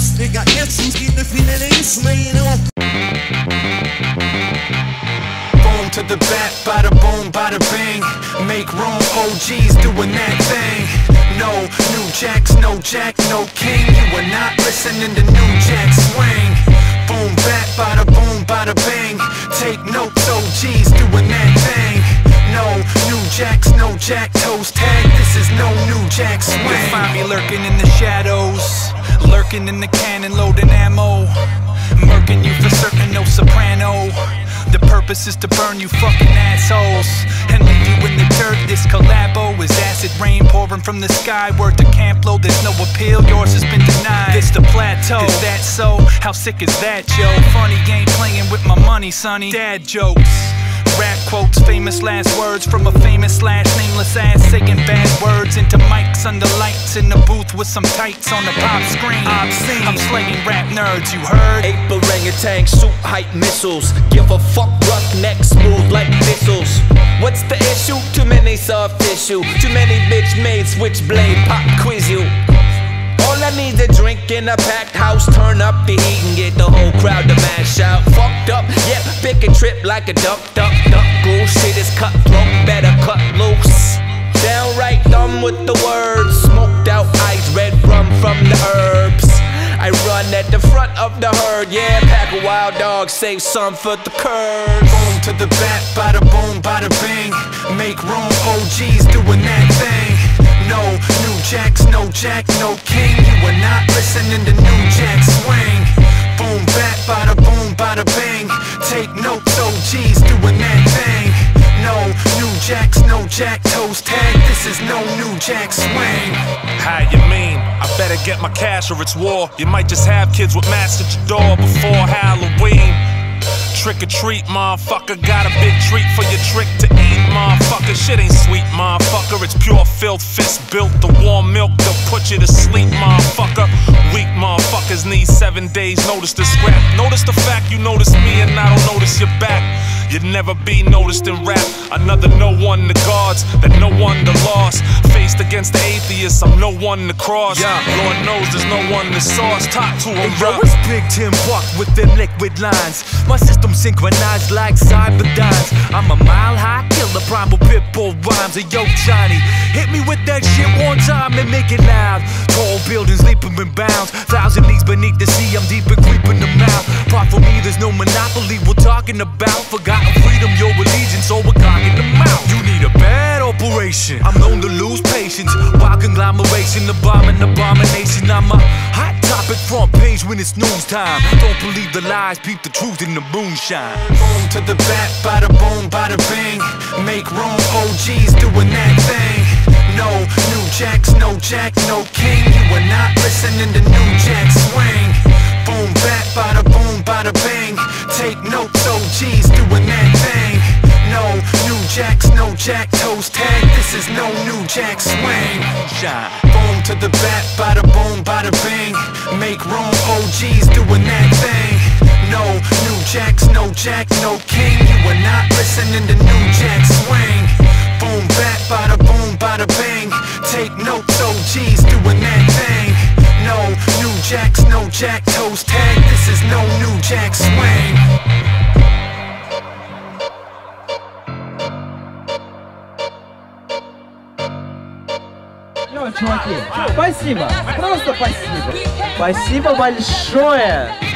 Oscar essence, get the feeling it's made. Boom to the back, bada boom, bada bang. Make room, OGs doing that thing. No new jacks, no jack, no king. You are not listening to New Jack Swing. Boom back, bada boom, bada bang. Take notes, OGs doing that thing. No new jacks, no jack toes tag. This is no New Jack Swing. You'll find me lurking in the shadows, lurking in the cannon, loading ammo. Murking you for certain, no soprano. The purpose is to burn you fucking assholes and leave you in the dirt. This collabo is acid rain pouring from the sky. Word to Camp Lo, there's no appeal, yours has been denied. This the plateau, is that so? How sick is that, yo? Funny game playing with my money, sonny. Dad jokes. Rap quotes, famous last words from a famous slash nameless ass saying bad words into mics under lights in the booth with some tights on the pop screen. Obscene. I'm slaying rap nerds, you heard? Ape orangutan, suit hype missiles. Give a fuck, roughneck, smooth like missiles. What's the issue? Too many soft tissue. Too many bitch made switchblade, pop quiz you. All I need a drink in a packed house. Turn up the heat and get the whole crowd to mash out. Fucked up, yeah, pick a trip like a duck, duck, duck. Goose shit is cutthroat, better cut loose. Downright dumb with the words. Smoked out ice, red rum from the herbs. I run at the front of the herd, yeah. Pack of wild dogs, save some for the curves. Boom to the back, bada boom, bada bang. Make room, OGs doing that no jack, no king. You are not listening to New Jack Swing. Boom back, bada boom, bada bang. Take notes, OGs doing that thing. No new jacks, no jack toes tag. This is no New Jack Swing. How you mean? I better get my cash or it's war. You might just have kids with masks at your door before Halloween. Trick or treat, motherfucker. Got a big treat for your trick to eat, motherfucker. Shit ain't sweet, motherfucker. It's pure filth, fist built. The warm milk, they'll put you to sleep, motherfucker. Weak motherfuckers need seven days notice to scrap. Notice the fact you notice me and I don't notice your back. You'd never be noticed in rap. Another no one to gods, that no one to lost. Faced against the atheists, I'm no one to cross. Yeah. Lord knows there's no one to source. Talk to Yo, bro. it's Big Tim Buck with them liquid lines. My system synchronized like cyberdynes. I'm a mile high killer, primal pit bull rhymes. And yo, Johnny, hit me with that shit one time and make it loud. Tall buildings leaping in bounds. Thousand leagues beneath the sea, I'm deep and creeping them out. Apart from me, there's no monopoly. We're talking about forgotten freedom, your allegiance, so we're cocking them out. You need a operation. I'm known to lose patience. Wild conglomeration, the bomb and abomination. I'm a hot topic front page when it's news time. Don't believe the lies, peep the truth in the moonshine. Boom to the back, bada boom, bada bang. Make room, OGs doing that thing. No new jacks, no jack, no king. You are not listening to New Jack Swing. Boom back, bada boom, bada bang. Take notes, OGs doing jacks, no jack toes tag. This is no New Jack Swing. Boom to the back, bada boom, bada bang. Make room, OGs doing that thing. No new jacks, no jack, no king. You are not listening to New Jack Swing. Boom back, bada boom, bada bang. Take notes, OGs doing that thing. No new jacks, no jack Чуваки, спасибо, просто спасибо. Спасибо большое.